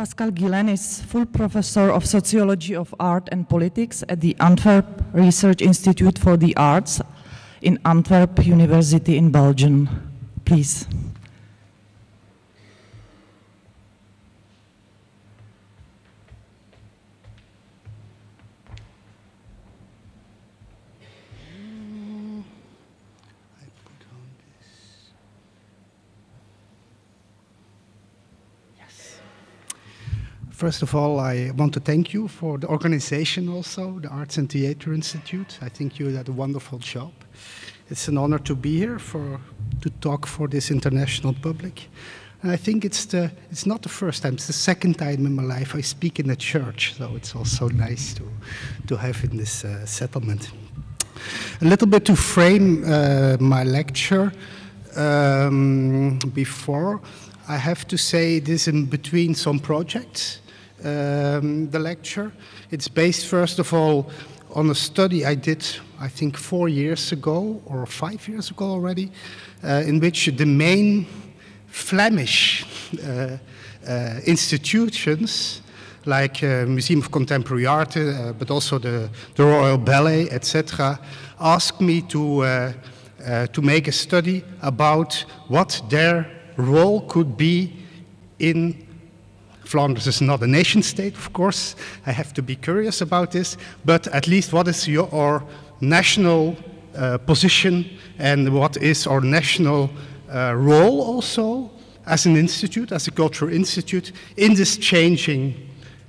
Pascal Gielen is full professor of sociology of art and politics at the Antwerp Research Institute for the Arts in Antwerp University in Belgium. Please. First of all, I want to thank you for the organization also, the Arts and Theatre Institute. I think you did a wonderful job. It's an honor to be here for to talk for this international public. And I think it's the it's not the first time, it's the second time in my life I speak in a church, so it's also nice to to have in this uh, settlement. A little bit to frame uh, my lecture um, before, I have to say this in between some projects um, the lecture. It's based, first of all, on a study I did, I think, four years ago or five years ago already, uh, in which the main Flemish uh, uh, institutions, like uh, Museum of Contemporary Art, uh, but also the, the Royal Ballet, etc., asked me to, uh, to make a study about what their role could be in Flanders is not a nation state, of course. I have to be curious about this. But at least what is your national uh, position and what is our national uh, role also as an institute, as a cultural institute, in this changing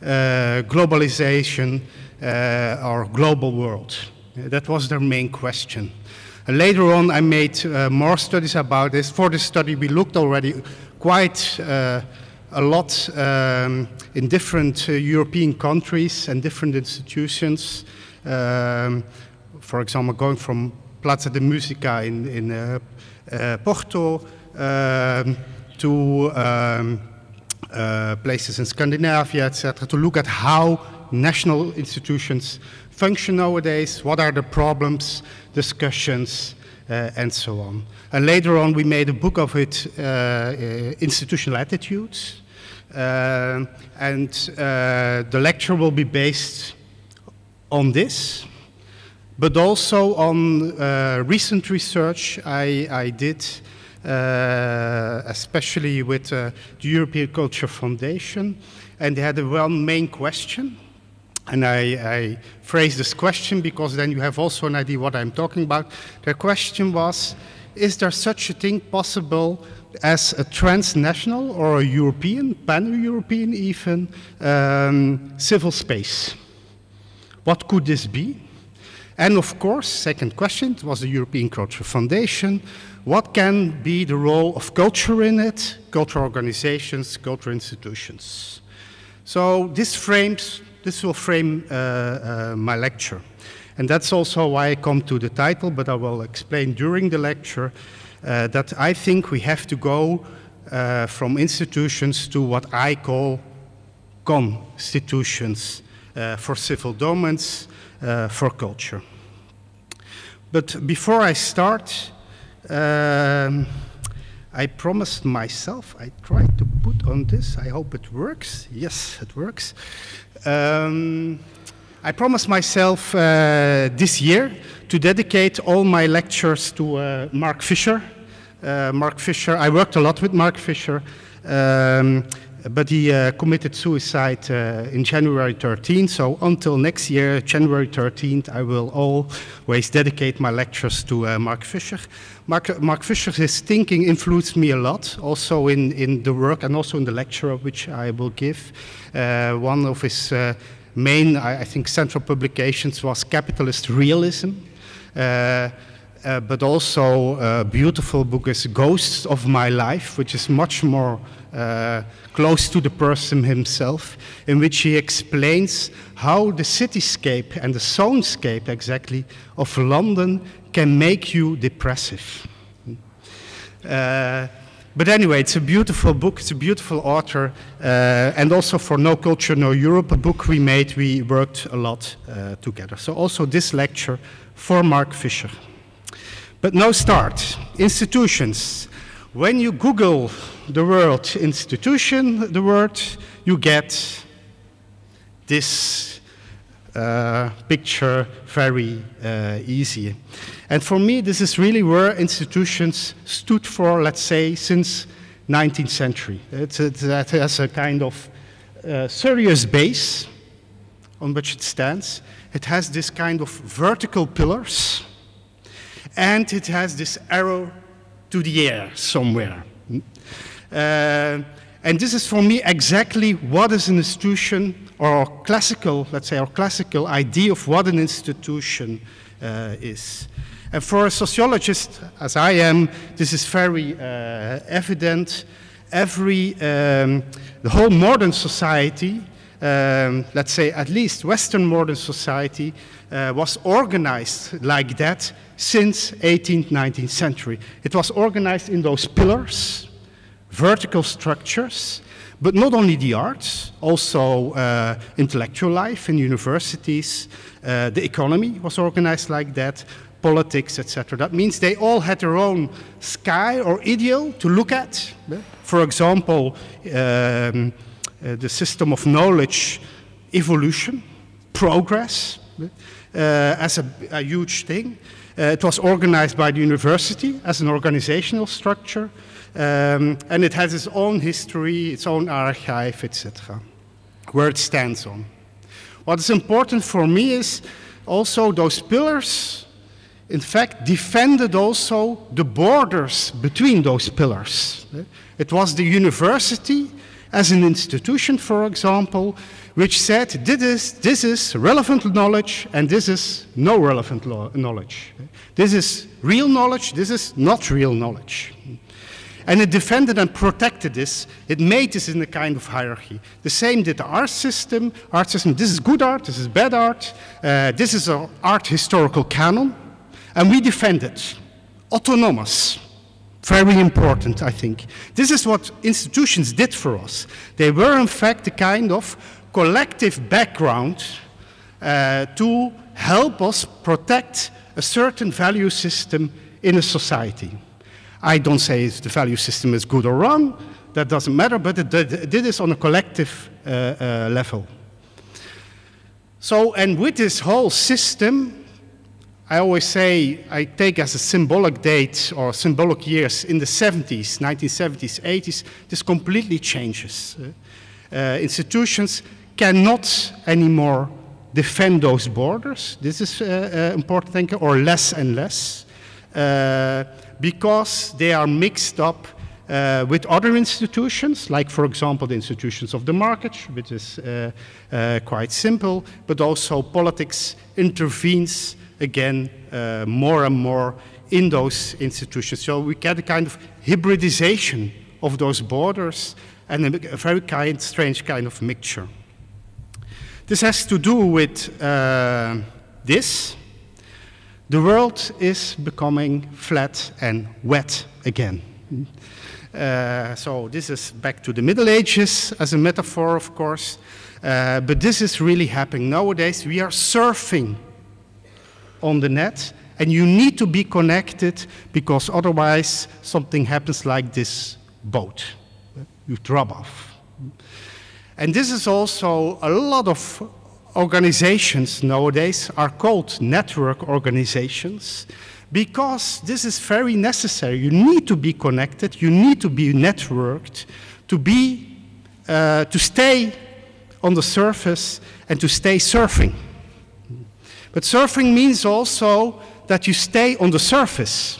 uh, globalization uh, or global world? that was their main question. later on, I made uh, more studies about this. For this study, we looked already quite uh, a lot um, in different uh, European countries and different institutions. Um, for example, going from Casa da Musica in, in uh, uh, Porto um, to um, uh, places in Scandinavia, etc., to look at how national institutions function nowadays, what are the problems, discussions, and so on. And later on, we made a book of it, uh, uh, Institutional Attitudes, uh, and uh, the lecture will be based on this, but also on uh, recent research I, I did, especially with the European Culture Foundation, and they had a one main question. And I, I phrase this question because then you have also an idea what I'm talking about. The question was, is there such a thing possible as a transnational or a European, pan-European even, um, civil space. What could this be? And of course, second question, was the European Culture Foundation. What can be the role of culture in it, cultural organizations, cultural institutions? So this frames, this will frame uh, uh, my lecture. And that's also why I come to the title, but I will explain during the lecture uh, that I think we have to go uh, from institutions to what I call constitutions uh, for civil domains, uh, for culture. But before I start, um, I promised myself, I tried to put on this, I hope it works. Yes, it works. Um, I promised myself uh, this year to dedicate all my lectures to uh, Mark Fisher. Uh, Mark Fisher, I worked a lot with Mark Fisher, um, but he uh, committed suicide uh, in January 13th. So until next year, January 13th, I will always dedicate my lectures to uh, Mark Fisher. Mark, Mark Fisher, his thinking influenced me a lot, also in, in the work and also in the lecture which I will give. one of his main, I, I think, central publications was Capitalist Realism. Uh, uh, but also a beautiful book is Ghosts of My Life, which is much more uh, close to the person himself, in which he explains how the cityscape and the soundscape exactly of London can make you depressive. Uh, but anyway, it's a beautiful book, it's a beautiful author, uh, and also for No Culture, No Europe, a book we made, we worked a lot uh, together. So also this lecture for Mark Fisher. But no start. Institutions. When you Google the word institution, the word, you get this uh, picture very uh, easy. And for me, this is really where institutions stood for, let's say, since 19th century. It has a kind of uh, serious base on which it stands. It has this kind of vertical pillars, and it has this arrow to the air somewhere. Uh, and this is for me exactly what is an institution, or classical, let's say, our classical idea of what an institution uh, is. And for a sociologist, as I am, this is very uh, evident. Every, um, the whole modern society, um, let's say at least Western modern society, uh, was organized like that since 18th, 19th century. It was organized in those pillars, vertical structures, but not only the arts, also uh, intellectual life in universities, uh, the economy was organized like that, politics, etc. That means they all had their own sky or ideal to look at. For example, um, the system of knowledge, evolution, progress, uh, as a, a, huge thing. Uh, it was organized by the university as an organizational structure, um, and it has its own history, its own archive, etc., where it stands on. What is important for me is also those pillars in fact, defended also the borders between those pillars. It was the university as an institution, for example, which said this is, this is relevant knowledge and this is no relevant knowledge. This is real knowledge, this is not real knowledge. And it defended and protected this. It made this in a kind of hierarchy. The same did the art system. Art system, this is good art, this is bad art. Uh, this is an art historical canon. And we defend it. Autonomous. Very important, I think. This is what institutions did for us. They were, in fact, a kind of collective background uh, to help us protect a certain value system in a society. I don't say if the value system is good or wrong, that doesn't matter, but it did, this on a collective uh, uh, level. So, and with this whole system, I always say I take as a symbolic date or symbolic years in the 70s, 1970s, 80s, this completely changes. Uh, uh, institutions cannot anymore defend those borders. This is uh, uh important thing, or less and less, uh, because they are mixed up uh, with other institutions, like, for example, the institutions of the market, which is uh, uh, quite simple, but also politics intervenes again uh, more and more in those institutions. So we get a kind of hybridization of those borders and a, very kind, strange kind of mixture. This has to do with uh, this. The world is becoming flat and wet again. Uh, so this is back to the Middle Ages as a metaphor, of course. Uh, but this is really happening nowadays. We are surfing on the net, and you need to be connected because otherwise something happens like this boat. You drop off. And this is also a lot of organizations nowadays are called network organizations because this is very necessary. You need to be connected, you need to be networked to be, uh, to stay on the surface and to stay surfing. But surfing means also that you stay on the surface.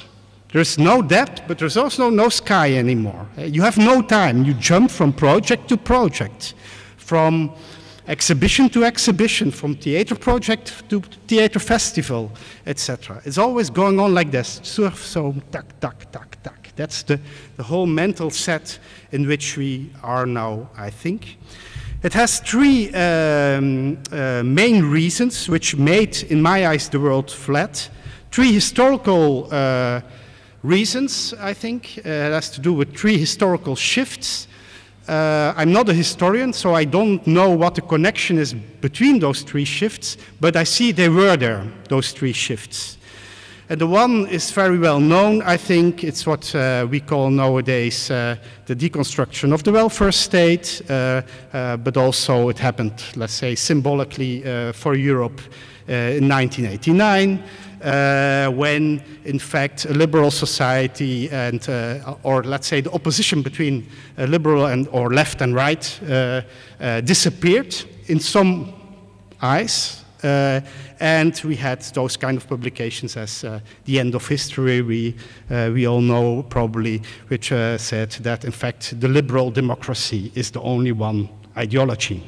There's no depth, but there's also no sky anymore. Eh, you have no time. You jump from project to project, from exhibition to exhibition, from theater project to theater festival, etc. It's always going on like this. Surf, so, tuck, tuck, tuck, tuck. That's the, the whole mental set in which we are now, I think. It has three um, uh, main reasons which made, in my eyes, the world flat. Three historical uh, reasons, I think. Uh, it has to do with three historical shifts. Uh, I'm not a historian, so I don't know what the connection is between those three shifts, but I see they were there, those three shifts. And the one is very well known, I think. It's what uh, we call nowadays uh, the deconstruction of the welfare state, uh, uh but also it happened, let's say, symbolically uh, for Europe uh, in 1989. when, in fact, a liberal society and, or let's say, the opposition between liberal and or left and right disappeared in some eyes, uh, and we had those kind of publications as uh, The End of History, we, uh, we all know probably, which uh, said that in fact the liberal democracy is the only one ideology.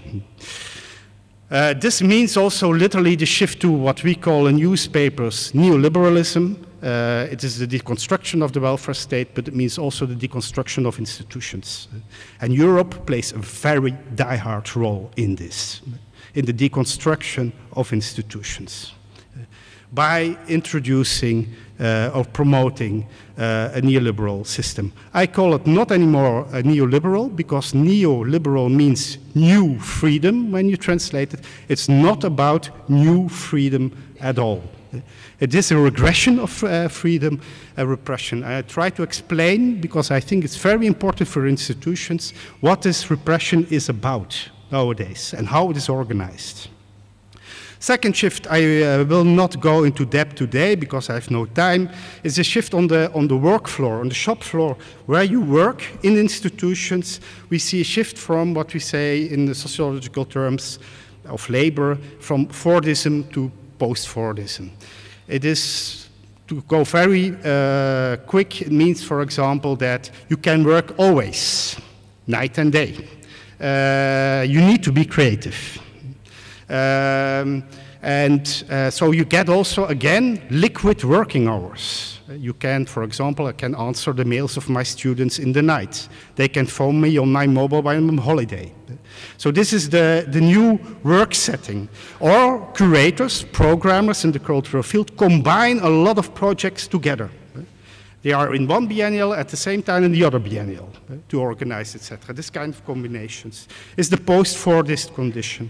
Uh, this means also literally the shift to what we call in newspapers neoliberalism. Uh, it is the deconstruction of the welfare state, but it means also the deconstruction of institutions. And Europe plays a very die-hard role in this in the deconstruction of institutions by introducing uh, or promoting uh, a neoliberal system. I call it not anymore a neoliberal because neoliberal means new freedom when you translate it. It's not about new freedom at all. It is a regression of uh, freedom, a repression. I try to explain, because I think it's very important for institutions, what this repression is about nowadays and how it is organized. Second shift, I uh, will not go into depth today because I have no time, is a shift on the, on the work floor, on the shop floor, where you work in institutions. We see a shift from what we say in the sociological terms of labor, from Fordism to post-Fordism. It is to go very uh, quick, it means, for example, that you can work always, night and day you need to be creative. Um, and uh, so you get also, again, liquid working hours. You can, for example, I can answer the mails of my students in the night. They can phone me on my mobile while I'm on holiday. So this is the, the new work setting. Or curators, programmers in the cultural field combine a lot of projects together. They are in one biennial at the same time in the other biennial uh, to organize, etc. This kind of combinations is the post-Fordist condition.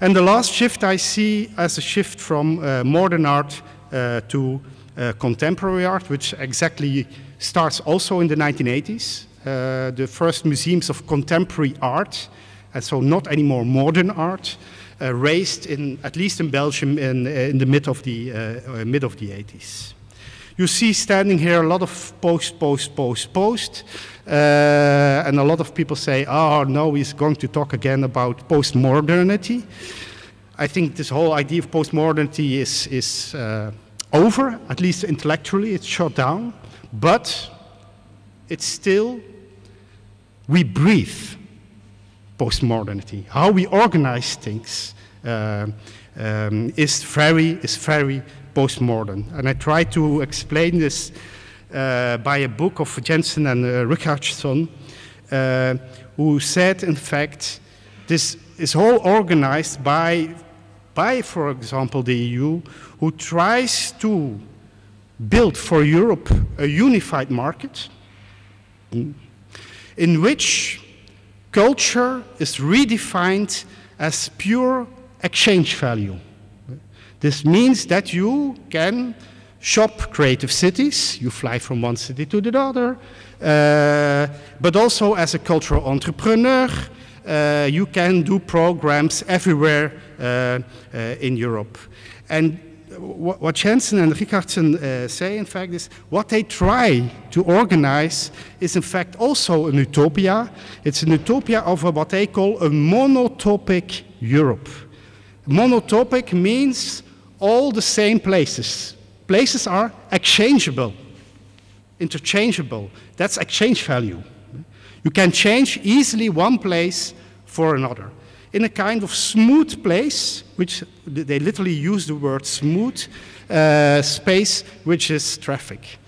And the last shift I see as a shift from uh, modern art uh, to uh, contemporary art, which exactly starts also in the 1980s. Uh, the first museums of contemporary art, and so not anymore modern art, raised in, at least in Belgium in, in the mid of the, mid of the 80s. You see standing here a lot of post, post, post, post. Uh, and a lot of people say, oh, no, he's going to talk again about post-modernity. I think this whole idea of post-modernity is, is uh, over, at least intellectually, it's shut down. But it's still, we breathe post-modernity. How we organize things uh, um, is very, is very postmodern. And I try to explain this uh, by a book of Jensen and uh, Richardson, uh, who said, in fact, this is all organized by, by, for example, the EU, who tries to build for Europe a unified market in which culture is redefined as pure exchange value. This means that you can shop creative cities, you fly from one city to the other, uh, but also as a cultural entrepreneur, uh, you can do programs everywhere uh, uh in Europe. And what Jensen and Richardson uh, say, in fact, is what they try to organize is, in fact, also an utopia. It's an utopia of what they call a monotopic Europe. Monotopic means all the same places. Places are exchangeable, interchangeable. That's exchange value. You can change easily one place for another. In a kind of smooth place, which they literally use the word smooth, uh, space, which is traffic.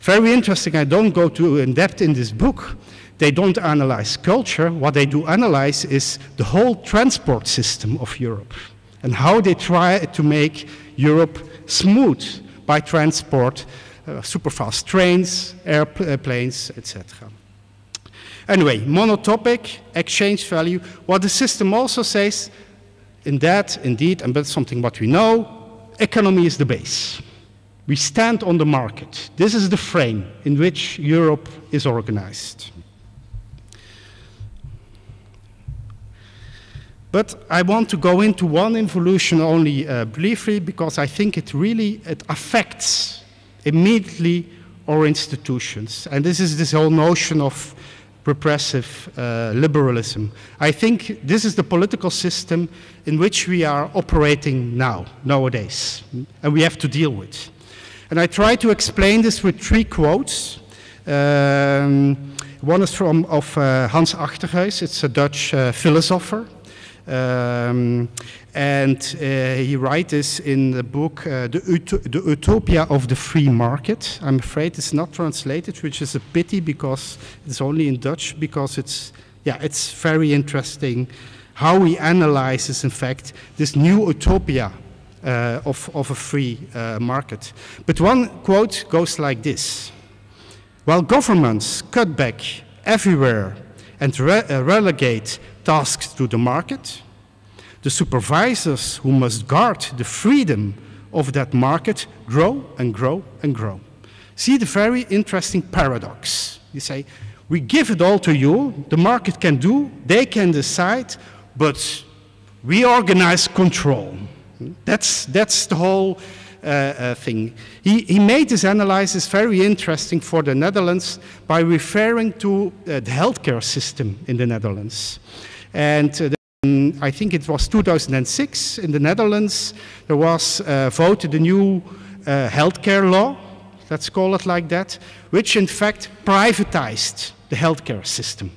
Very interesting, I don't go too in depth in this book. They don't analyze culture. What they do analyze is the whole transport system of Europe and how they try to make Europe smooth by transport, uh, superfast trains, airplanes, etc. Anyway, monotopic, exchange value. What the system also says, in that, indeed, and that's something what we know, economy is the base. We stand on the market. This is the frame in which Europe is organized. But I want to go into one evolution only uh, briefly because I think it really it affects immediately our institutions. And this is this whole notion of repressive uh, liberalism. I think this is the political system in which we are operating now, nowadays, and we have to deal with. And I try to explain this with three quotes. Um, one is from of uh, Hans Achterhuis, it's a Dutch uh, philosopher. Um, and uh, he writes this in the book, uh, the, Ut the, Utopia of the Free Market. I'm afraid it's not translated, which is a pity because it's only in Dutch, because it's, yeah, it's very interesting how he analyzes, in fact, this new utopia uh, of, of a free uh, market. But one quote goes like this. While governments cut back everywhere and re uh, relegate tasks to the market, the supervisors who must guard the freedom of that market grow and grow and grow. See the very interesting paradox. You say, we give it all to you, the market can do, they can decide, but we organize control. That's, that's the whole uh, uh, thing. He, he made this analysis very interesting for the Netherlands by referring to uh, the healthcare system in the Netherlands. And uh, I think it was 2006 in the Netherlands, there was uh, voted a new uh, healthcare law, let's call it like that, which in fact privatized the healthcare system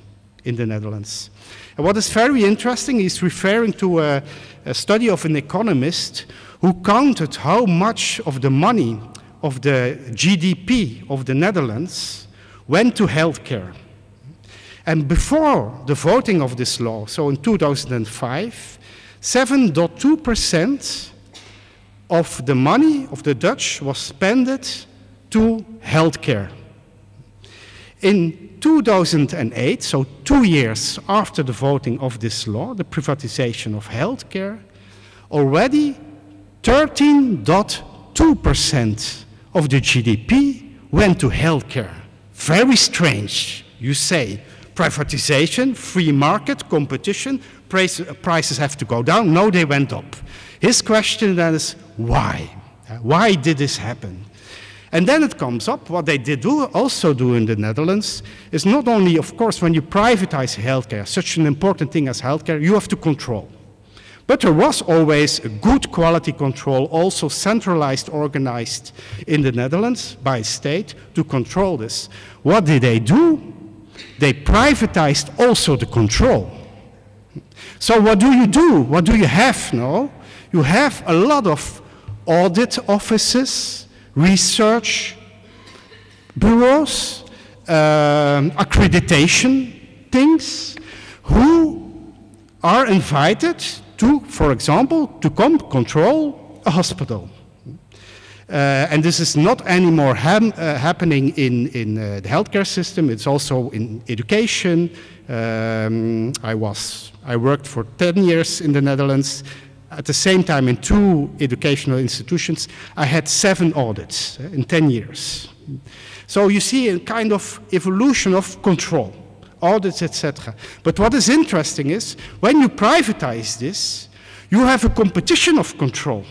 in the Netherlands. And what is very interesting is referring to a, a study of an economist who counted how much of the money of the GDP of the Netherlands went to healthcare. And before the voting of this law, so in 2005, 7.2% of the money of the Dutch was spent to healthcare. In 2008, so two years after the voting of this law, the privatization of healthcare, already 13.2% of the GDP went to healthcare. Very strange, you say privatization, free market, competition, price, uh, prices have to go down. No, they went up. His question then is why? Uh, why did this happen? And then it comes up, what they did do, also do in the Netherlands, is not only, of course, when you privatize healthcare, such an important thing as healthcare, you have to control. But there was always a good quality control, also centralized, organized in the Netherlands by state to control this. What did they do? They privatized also the control. So what do you do? What do you have now? You have a lot of audit offices, research bureaus, um, accreditation things, who are invited to, for example, to come control a hospital. Uh, and this is not anymore uh, happening in, in uh, the healthcare system, it's also in education. Um, I, was, I worked for 10 years in the Netherlands. At the same time, in two educational institutions, I had seven audits in 10 years. So you see a kind of evolution of control, audits, etc. But what is interesting is, when you privatize this, you have a competition of control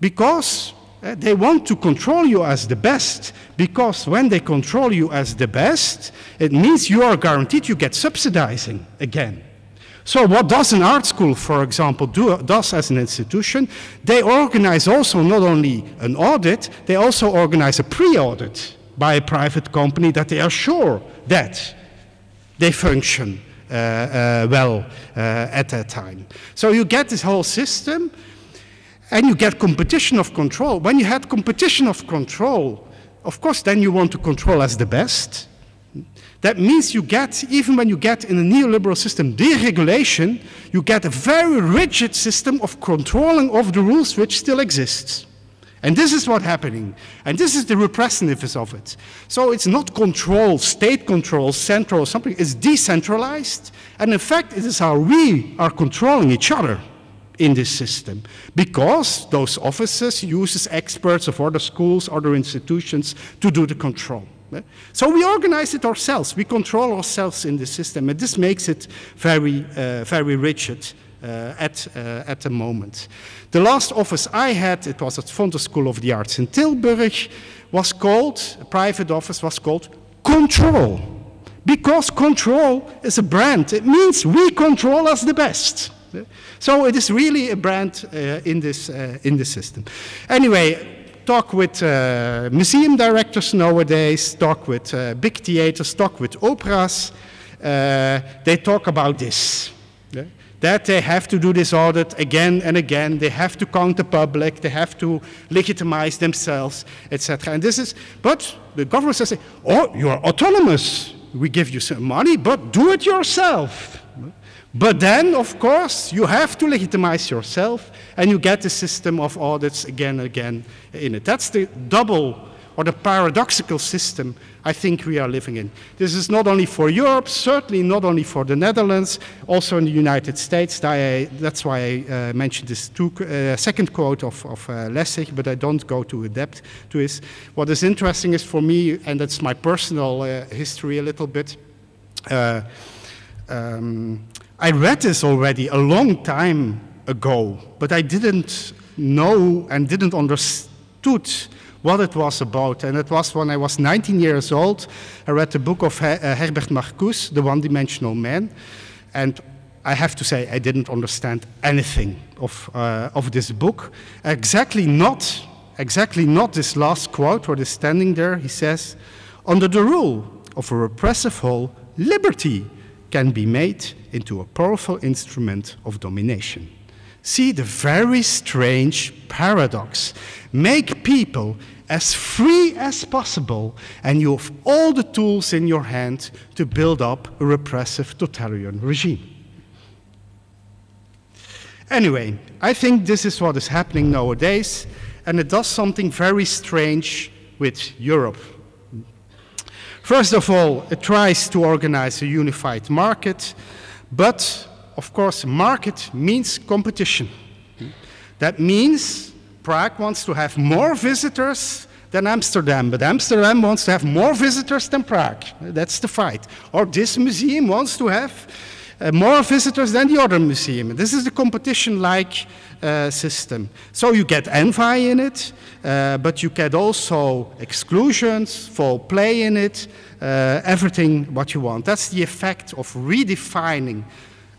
because uh, they want to control you as the best. Because when they control you as the best, it means you are guaranteed you get subsidizing again. So what does an art school, for example, do, does as an institution? They organize also not only an audit, they also organize a pre-audit by a private company that they are sure that they function uh, uh, well uh, at that time. So you get this whole system and you get competition of control. When you had competition of control, of course, then you want to control as the best. That means you get, even when you get in a neoliberal system deregulation, you get a very rigid system of controlling of the rules which still exists. And this is what's happening. And this is the repressiveness of it. So it's not control, state control, central, or something. It's decentralized. And in fact, it is how we are controlling each other. In this system because those offices uses experts of other schools, other institutions to do the control. So we organize it ourselves. We control ourselves in the system, and this makes it very, uh, very rigid uh, at, uh, at the moment. The last office I had, it was at Fontys School of the Arts in Tilburg, was called, a private office was called Control. Because control is a brand. It means we control us the best. So it is really a brand uh, in, this, uh, in the system. Anyway, talk with uh, museum directors nowadays, talk with uh, big theaters, talk with operas. Uh, they talk about this. Yeah? That they have to do this audit again and again. They have to count the public. They have to legitimize themselves, etc. And this is, but the government says, "Oh, you are autonomous. We give you some money, but do it yourself." But then, of course, you have to legitimize yourself and you get the system of audits again and again in it. That's the double or the paradoxical system I think we are living in. This is not only for Europe, certainly not only for the Netherlands, also in the United States. That's why I uh, mentioned this two, uh, second quote of, of uh, Lessig, but I don't go too depth to this. What is interesting is for me, and that's my personal uh, history a little bit, uh, um, I read this already a long time ago, but I didn't know and didn't understood what it was about. And it was when I was 19 years old. I read the book of Her uh, Herbert Marcuse, The One-Dimensional Man, and I have to say I didn't understand anything of, uh, of this book. Exactly not, exactly not this last quote what is standing there. He says, under the rule of a repressive whole, liberty can be made into a powerful instrument of domination. See the very strange paradox. Make people as free as possible, and you have all the tools in your hand to build up a repressive totalitarian regime. Anyway, I think this is what is happening nowadays, and it does something very strange with Europe. First of all, it tries to organize a unified market, but of course, market means competition. That means Prague wants to have more visitors than Amsterdam, but Amsterdam wants to have more visitors than Prague. That's the fight. Or this museum wants to have uh, more visitors than the other museum. This is the competition-like uh, system. So you get envy in it, uh, but you get also exclusions, foul play in it, uh, everything what you want. That's the effect of redefining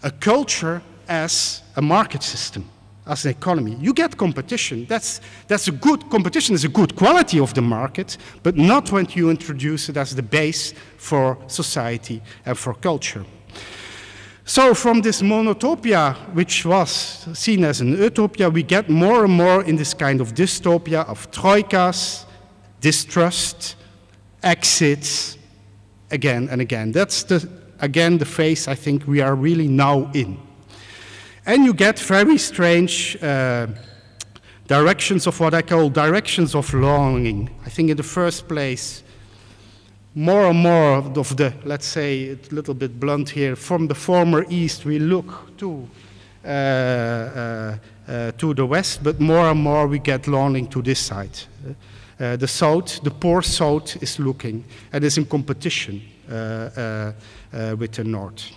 a culture as a market system, as an economy. You get competition. That's, that's a good, competition is a good quality of the market, but not when you introduce it as the base for society and for culture. So from this monotopia, which was seen as an utopia, we get more and more in this kind of dystopia of troikas, distrust, exits, again and again. That's the, again the phase I think we are really now in. And you get very strange uh, directions of what I call directions of longing. I think in the first place, more and more of the, let's say, a little bit blunt here, from the former East we look to, uh, uh, uh, to the West, but more and more we get longing to this side. Uh, the South, the poor South is looking and is in competition uh, uh, with the North.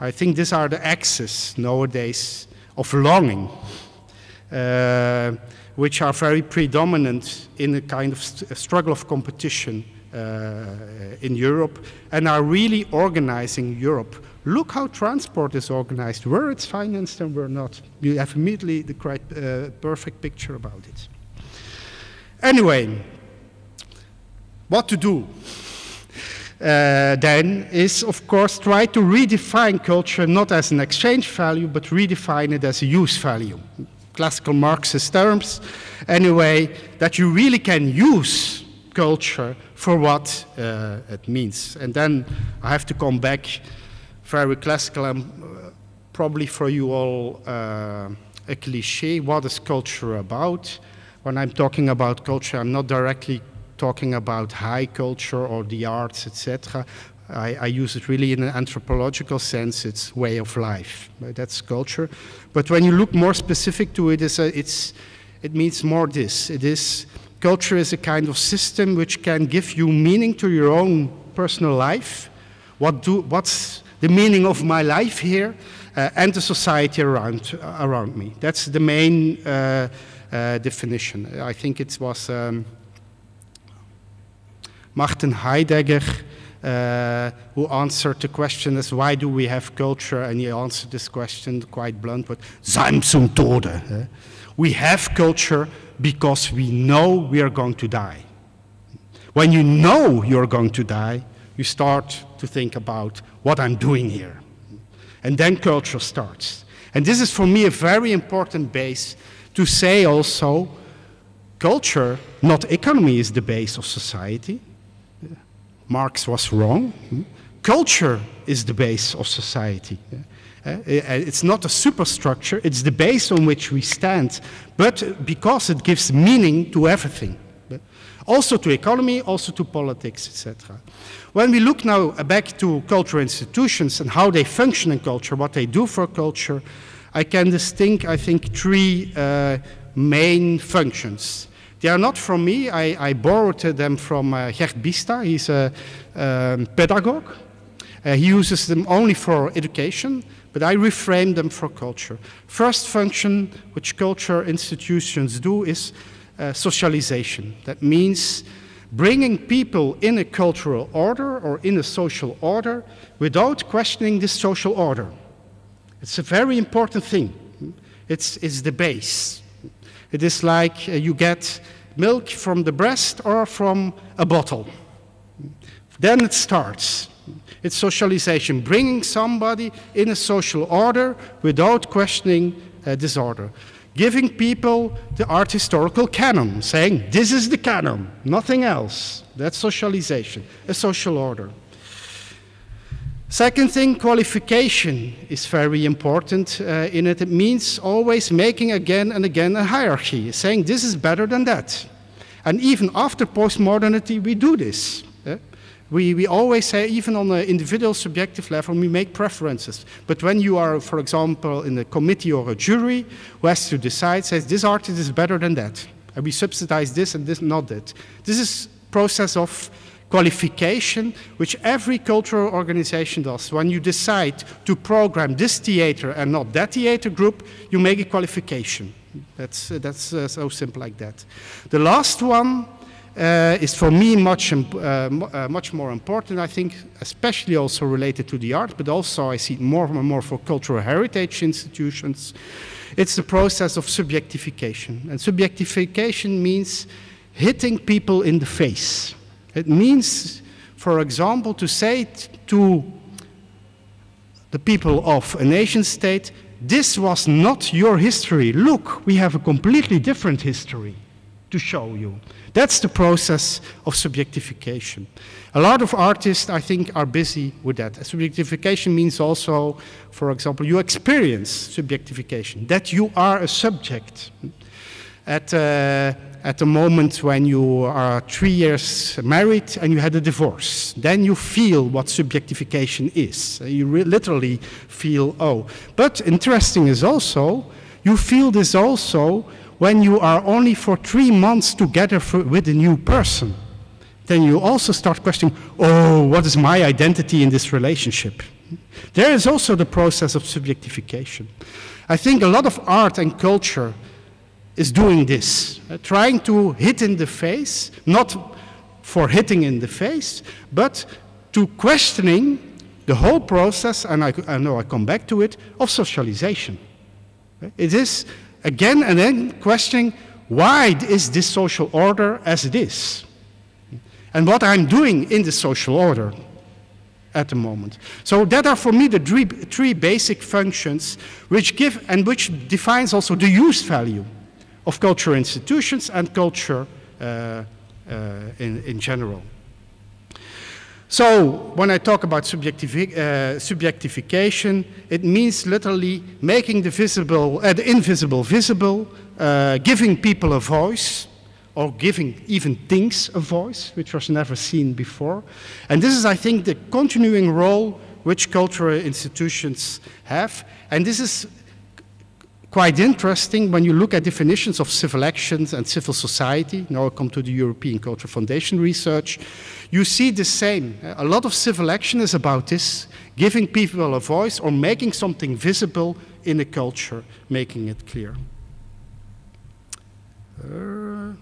I think these are the axes nowadays of longing, which are very predominant in a kind of st struggle of competition uh, in Europe and are really organizing Europe. Look how transport is organized, where it's financed and where not. You have immediately the uh, perfect picture about it. Anyway, what to do? Uh, then is, of course, try to redefine culture not as an exchange value, but redefine it as a use value. Classical Marxist terms, anyway, that you really can use culture for what uh, it means. And then I have to come back very classical and uh, probably for you all uh, a cliche. What is culture about? When I'm talking about culture, I'm not directly talking about high culture or the arts, etc. I, I, use it really in an anthropological sense. It's way of life. That's culture. But when you look more specific to it, it's, a, it's it means more this. It is culture is a kind of system which can give you meaning to your own personal life. What do, what's the meaning of my life here? Uh, and the society around, uh, around me. That's the main uh, uh definition. I think it was um, Martin Heidegger uh, who answered the question as why do we have culture? And he answered this question quite blunt, but Sein zum Tode. We have culture because we know we are going to die. When you know you're going to die, you start to think about what I'm doing here. And then culture starts. And this is for me a very important base to say also culture, not economy, is the base of society. Marx was wrong. Culture is the base of society. Uh, it's not a superstructure, it's the base on which we stand, but because it gives meaning to everything. Also to economy, also to politics, etc. When we look now back to cultural institutions and how they function in culture, what they do for culture, I can distinct, I think, three uh, main functions. They are not from me. I, I borrowed them from uh, Gert Biesta. He's a um, pedagogue. Uh, he uses them only for education, but I reframe them for culture. First function which culture institutions do is uh, socialization. That means bringing people in a cultural order or in a social order without questioning this social order. It's a very important thing. It's, it's the base. It is like uh, you get milk from the breast or from a bottle. Then it starts. It's socialization, bringing somebody in a social order without questioning uh, disorder. Giving people the art historical canon, saying this is the canon, nothing else. That's socialization, a social order. Second thing, qualification is very important uh, in it. It means always making again and again a hierarchy, saying this is better than that. And even after postmodernity, we do this. We, we always say, even on an individual subjective level, we make preferences. But when you are, for example, in a committee or a jury who has to decide, says this artist is better than that, and we subsidize this and this, not that. This is process of qualification, which every cultural organization does. When you decide to program this theater and not that theater group, you make a qualification. That's, that's uh, so simple like that. The last one uh, is for me much, uh, uh, much more important, I think, especially also related to the art, but also I see more and more for cultural heritage institutions. It's the process of subjectification. And subjectification means hitting people in the face. It means, for example, to say to the people of a nation state, this was not your history. Look, we have a completely different history to show you. That's the process of subjectification. A lot of artists, I think, are busy with that. Subjectification means also, for example, you experience subjectification, that you are a subject. At, uh, at the moment when you are three years married and you had a divorce. Then you feel what subjectification is. You literally feel, oh. But interesting is also, you feel this also when you are only for three months together for, with a new person. Then you also start questioning, oh, what is my identity in this relationship? There is also the process of subjectification. I think a lot of art and culture is doing this, uh, trying to hit in the face, not for hitting in the face, but to questioning the whole process, and I, I know I come back to it, of socialization. It is again and then questioning why is this social order as it is? And what I'm doing in the social order at the moment. So that are for me the three, three basic functions which give and which defines also the use value of cultural institutions and culture uh, uh, in, in general. So when I talk about subjectifi uh, subjectification, it means literally making the visible, uh, the invisible visible, uh, giving people a voice, or giving even things a voice, which was never seen before. And this is, I think, the continuing role which cultural institutions have. And this is quite interesting when you look at definitions of civil actions and civil society. Now I come to the European Culture Foundation research. You see the same. A lot of civil action is about this, giving people a voice or making something visible in a culture, making it clear. Uh,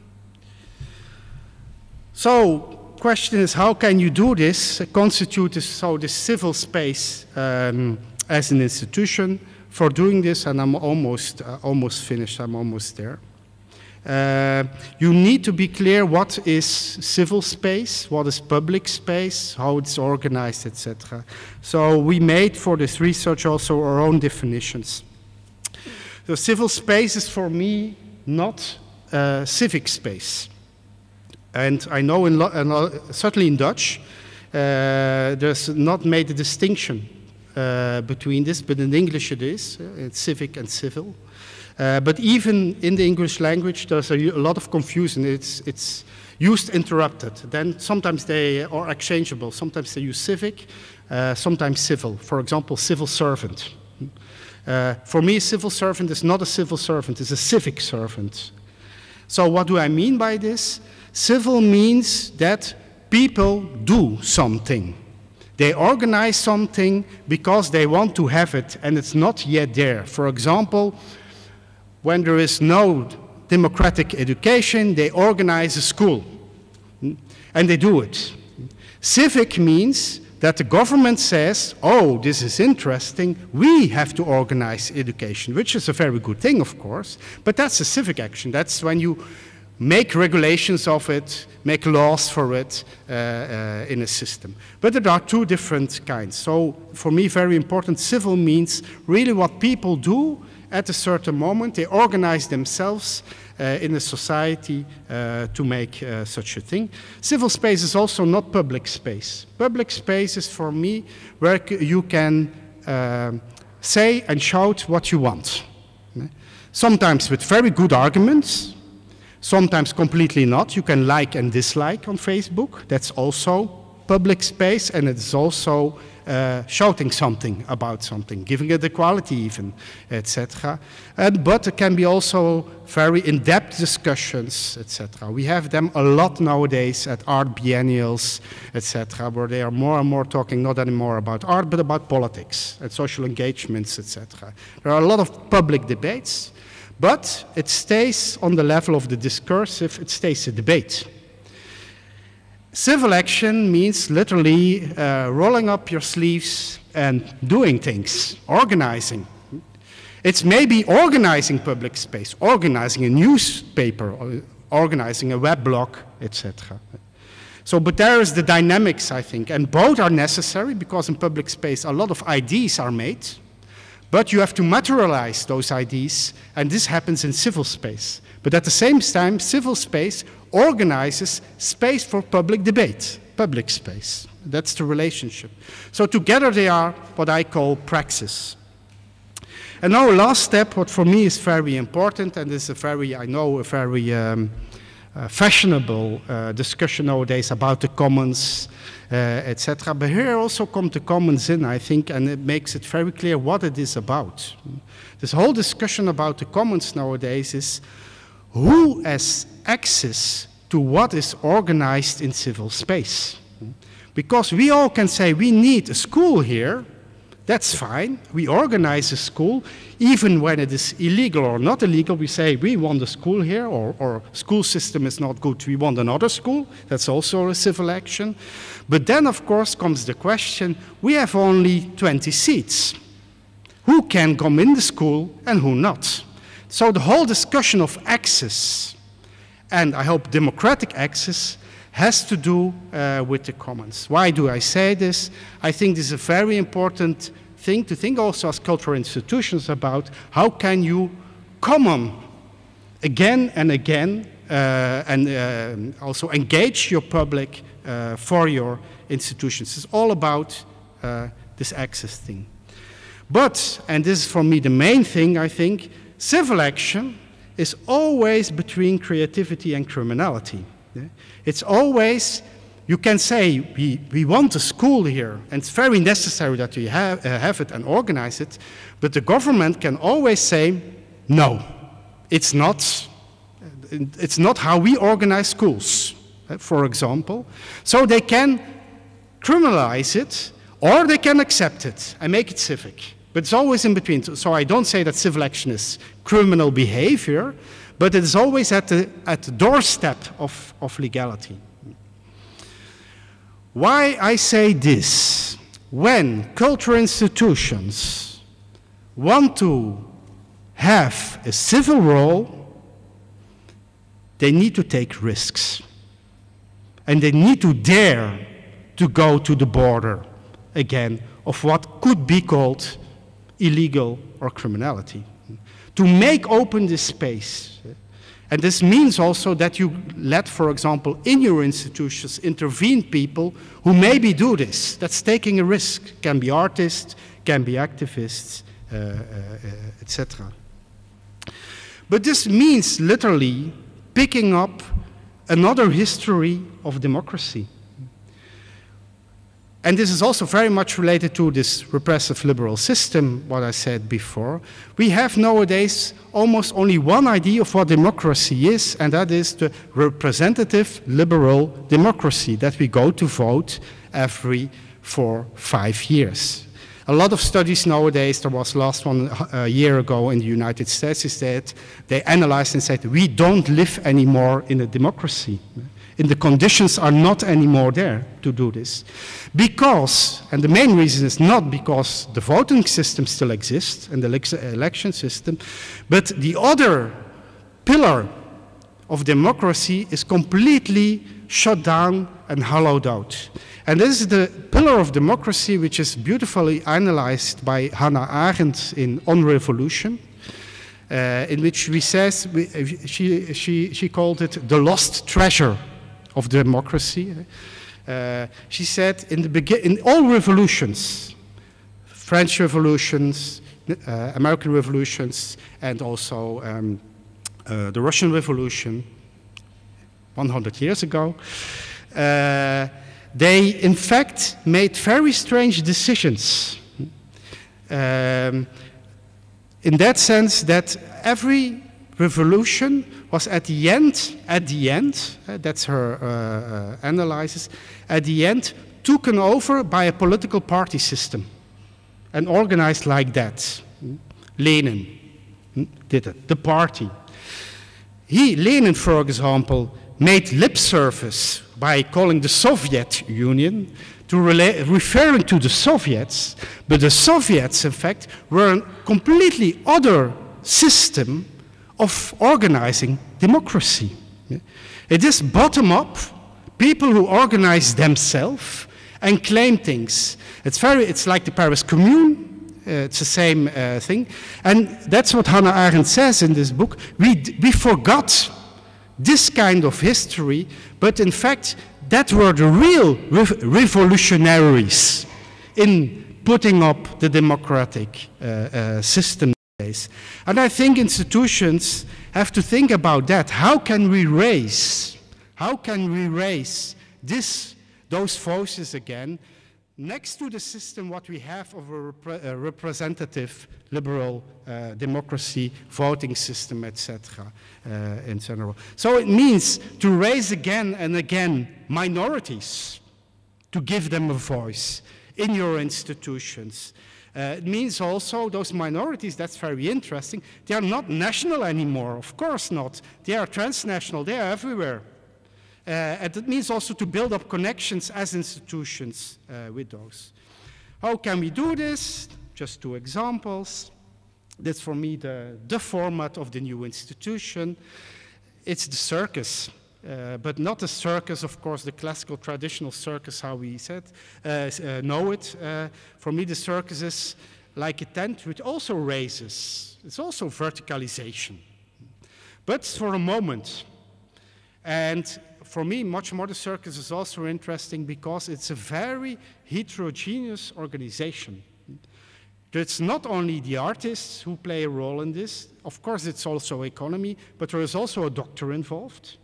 so, question is, how can you do this? Constitute this, so the civil space um, as an institution for doing this, and I'm almost uh, almost finished. I'm almost there. Uh, you need to be clear what is civil space, what is public space, how it's organized, etc. So we made for this research also our own definitions. So civil space is for me not uh, civic space. And I know, in uh, certainly in Dutch, uh, there's not made a distinction between this, but in English it is. Uh, it's civic and civil. Uh, but even in the English language, there's a, a, lot of confusion. It's, it's used interrupted. Then sometimes they are exchangeable. Sometimes they use civic, sometimes civil. For example, civil servant. for me, civil servant is not a civil servant, it's a civic servant. So what do I mean by this? Civil means that people do something. They organize something because they want to have it and it's not yet there. For example, when there is no democratic education, they organize a school mm, and they do it. Civic means that the government says, oh, this is interesting, we have to organize education, which is a very good thing, of course, but that's a civic action. That's when you make regulations of it, make laws for it uh, uh, in a system. But there are two different kinds. So for me, very important, civil means really what people do at a certain moment. They organize themselves uh, in a society uh, to make uh, such a thing. Civil space is also not public space. Public space is for me where you can uh, say and shout what you want. Sometimes with very good arguments, sometimes completely not. You can like and dislike on Facebook. That's also public space, and it's also uh, shouting something about something, giving it equality even, etc. But it can be also very in-depth discussions, etc. We have them a lot nowadays at art biennials, etc., where they are more and more talking not anymore about art, but about politics and social engagements, etc. There are a lot of public debates, but it stays on the level of the discursive, it stays a debate. Civil action means literally uh, rolling up your sleeves and doing things, organizing. It's maybe organizing public space, organizing a newspaper, organizing a web blog, etc. So, but there is the dynamics, I think, and both are necessary because in public space a lot of ideas are made. But you have to materialize those ideas, and this happens in civil space. But at the same time, civil space organizes space for public debate, public space. That's the relationship. So together they are what I call praxis. And now last step, what for me is very important, and is a very, I know, a very um, fashionable uh, discussion nowadays about the commons, uh, etc. But here also come the commons in, I think, and it makes it very clear what it is about. This whole discussion about the commons nowadays is who has access to what is organized in civil space. Because we all can say we need a school here, that's fine. We organize a school, even when it is illegal or not illegal. We say we want a school here, or, or school system is not good. We want another school. That's also a civil action. But then, of course, comes the question: we have only 20 seats. Who can come in the school and who not? So the whole discussion of access, and I hope democratic access, has to do uh, with the commons. Why do I say this? I think this is a very important thing to think also as cultural institutions about how can you common again and again uh, and uh, also engage your public uh, for your institutions. It's all about uh, this access thing. But, and this is for me the main thing, I think, civil action is always between creativity and criminality. Yeah? It's always, you can say, we, we want a school here, and it's very necessary that we have, uh, have it and organize it, but the government can always say, no, it's not, it's not how we organize schools, uh, for example. So they can criminalize it, or they can accept it and make it civic. But it's always in between. So I don't say that civil action is criminal behavior, but it is always at the, at the doorstep of, of legality. Why I say this? When cultural institutions want to have a civil role, they need to take risks. And they need to dare to go to the border again of what could be called illegal or criminality. To make open this space. And this means also that you let, for example, in your institutions intervene people who maybe do this. That's taking a risk. Can be artists, can be activists, uh, uh, etc. But this means literally picking up another history of democracy. And this is also very much related to this repressive liberal system, what I said before. We have nowadays almost only one idea of what democracy is, and that is the representative liberal democracy, that we go to vote every four, five years. A lot of studies nowadays, there was last one uh, a year ago in the United States, is that they analyzed and said, we don't live anymore in a democracy and the conditions are not anymore there to do this. Because, and the main reason is not because the voting system still exists and the election system, but the other pillar of democracy is completely shut down and hollowed out. And this is the pillar of democracy which is beautifully analyzed by Hannah Arendt in On Revolution. Uh, in which we says, we, she, she, she called it the lost treasure of democracy. Uh, she said, in, the begin in all revolutions, French revolutions, uh, American revolutions, and also um, uh, the Russian Revolution 100 years ago, uh, they in fact made very strange decisions. Um, in that sense that every revolution was at the end, at the end, uh, that's her uh, uh, analysis, at the end taken over by a political party system and organized like that. Lenin hmm, did it, the party. He, Lenin, for example, made lip service by calling the Soviet Union to referring to the Soviets, but the Soviets, in fact, were a completely other system of organizing democracy. It is bottom up, people who organize themselves and claim things. It's, very, it's like the Paris Commune, uh, it's the same uh, thing. And that's what Hannah Arendt says in this book. We, we forgot this kind of history, but in fact, that were the real revolutionaries in putting up the democratic uh, uh system and I think institutions have to think about that. How can we raise, how can we raise this, those forces again next to the system what we have of a, a representative liberal uh, democracy, voting system, etc. Uh, in general. So it means to raise again and again minorities, to give them a voice in your institutions, uh, it means also those minorities, that's very interesting, they are not national anymore, of course not. They are transnational, they are everywhere. Uh, and it means also to build up connections as institutions uh, with those. How can we do this? Just two examples. That's for me the, the format of the new institution. It's the circus. Uh, but not a circus, of course, the classical traditional circus, how we said, uh, uh, know it. Uh, for me, the circus is like a tent which also raises. It's also verticalization. But for a moment. And for me, much more the circus is also interesting because it's a very heterogeneous organization. It's not only the artists who play a role in this, of course, it's also economy, but there is also a doctor involved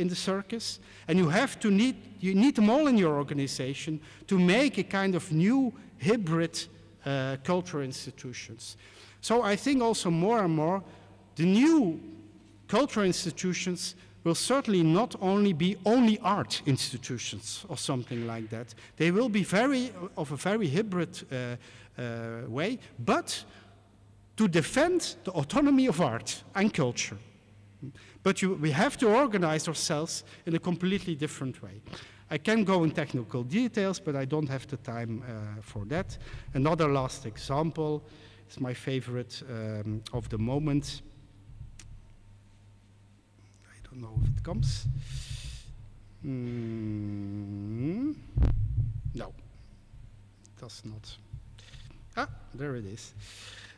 in the circus. And you have to need, you need them all in your organization to make a kind of new hybrid uh, cultural institutions. So I think also more and more the new cultural institutions will certainly not only be only art institutions or something like that. They will be very of a very hybrid uh, uh, way, but to defend the autonomy of art and culture. But you, we have to organize ourselves in a completely different way. I can go in technical details, but I don't have the time uh, for that. Another last example is my favorite um, of the moment I don't know if it comes. Mm, no, it does not. Ah, there it is.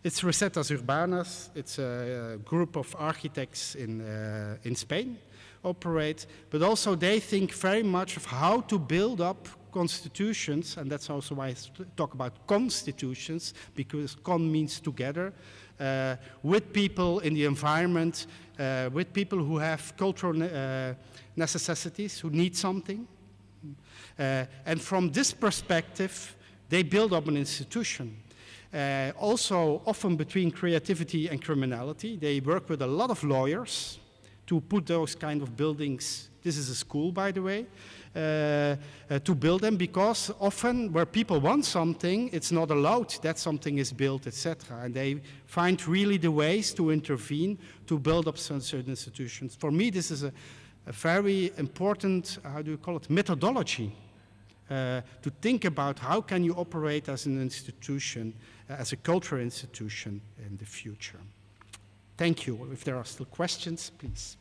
It's Recetas Urbanas. It's a, a group of architects in, uh, in Spain operate, but also they think very much of how to build up constitutions, and that's also why I talk about constitutions, because con means together, uh, with people in the environment, uh, with people who have cultural uh, necessities, who need something. Uh, and from this perspective, they build up an institution. Uh, also, often between creativity and criminality, they work with a lot of lawyers to put those kind of buildings. This is a school, by the way. Uh, uh, to build them because often where people want something, it's not allowed that something is built, etc. And they find really the ways to intervene to build up certain institutions. For me, this is a, a very important, how do you call it, methodology. Uh, to think about how can you operate as an institution, uh, as a cultural institution in the future. Thank you. If there are still questions, please.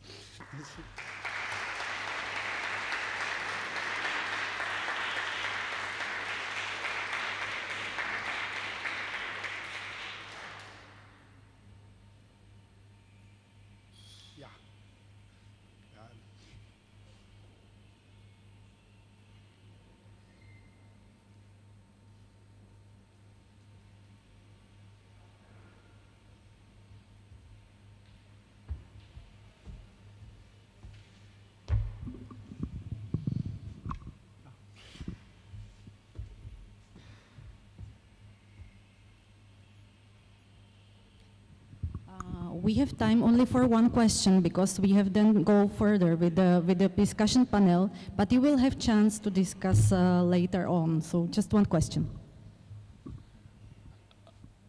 We have time only for one question because we have then go further with the with the discussion panel, but you will have chance to discuss uh, later on. So just one question.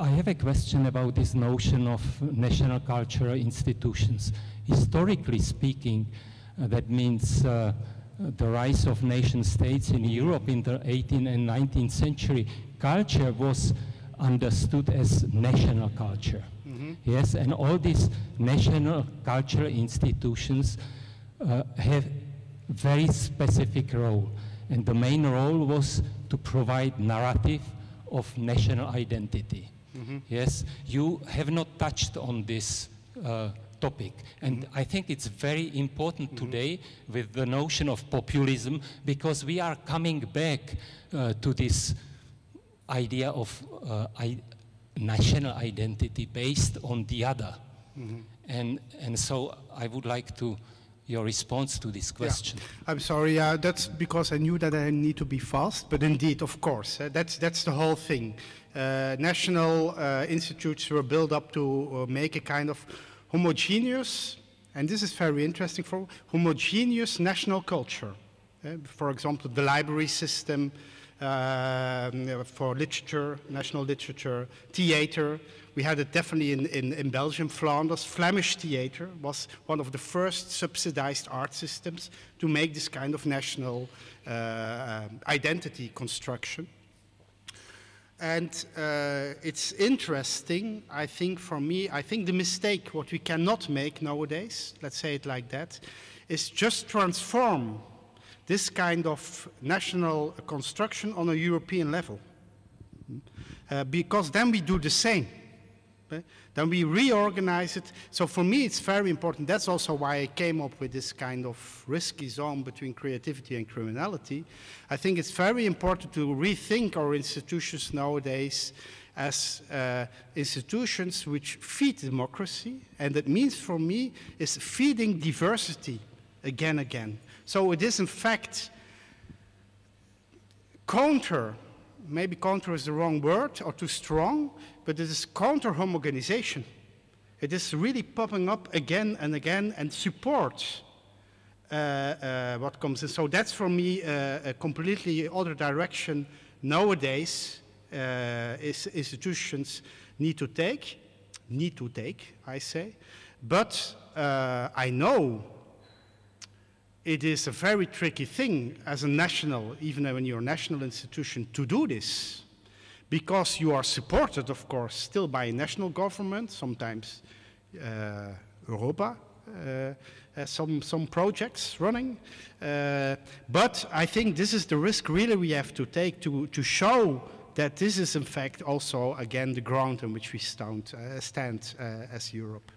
I have a question about this notion of national cultural institutions. Historically speaking, uh, that means uh, the rise of nation states in Europe in the 18th and 19th century, culture was understood as national culture. Mm-hmm. Yes, and all these national cultural institutions uh, have very specific role. And the main role was to provide narrative of national identity. Mm-hmm. Yes, you have not touched on this uh, topic. And mm-hmm. I think it's very important mm-hmm. today with the notion of populism because we are coming back uh, to this idea of uh, I, national identity based on the other. Mm-hmm. And, and so I would like to your response to this question. Yeah. I'm sorry, uh, that's because I knew that I need to be fast, but indeed, of course, uh, that's, that's the whole thing. Uh, national uh, institutes were built up to uh, make a kind of homogeneous, and this is very interesting for homogeneous national culture. Uh, for example, the library system, uh, for literature, national literature, theater. We had it definitely in, in, in, Belgium, Flanders. Flemish theater was one of the first subsidized art systems to make this kind of national uh, identity construction. And uh, it's interesting, I think, for me, I think the mistake, what we cannot make nowadays, let's say it like that, is just transform this kind of national construction on a European level. Uh, because then we do the same. Okay? Then we reorganize it. So for me, it's very important. That's also why I came up with this kind of risky zone between creativity and criminality. I think it's very important to rethink our institutions nowadays as uh, institutions which feed democracy, and that means for me is feeding diversity again again. So it is in fact counter, maybe counter is the wrong word or too strong, but it is counter homogenization. It is really popping up again and again and supports uh, uh, what comes in. So that's for me uh, a completely other direction nowadays uh, is institutions need to take, need to take, I say. But uh, I know it is a very tricky thing as a national, even when you're a national institution, to do this. Because you are supported, of course, still by a national government, sometimes uh, Europa, uh, has some, some projects running. Uh, but I think this is the risk really we have to take to, to show that this is in fact also, again, the ground on which we stand, uh, stand uh, as Europe.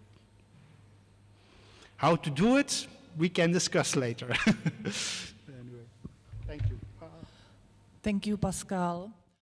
How to do it, we can discuss later. anyway, thank you. Thank you, Pascal.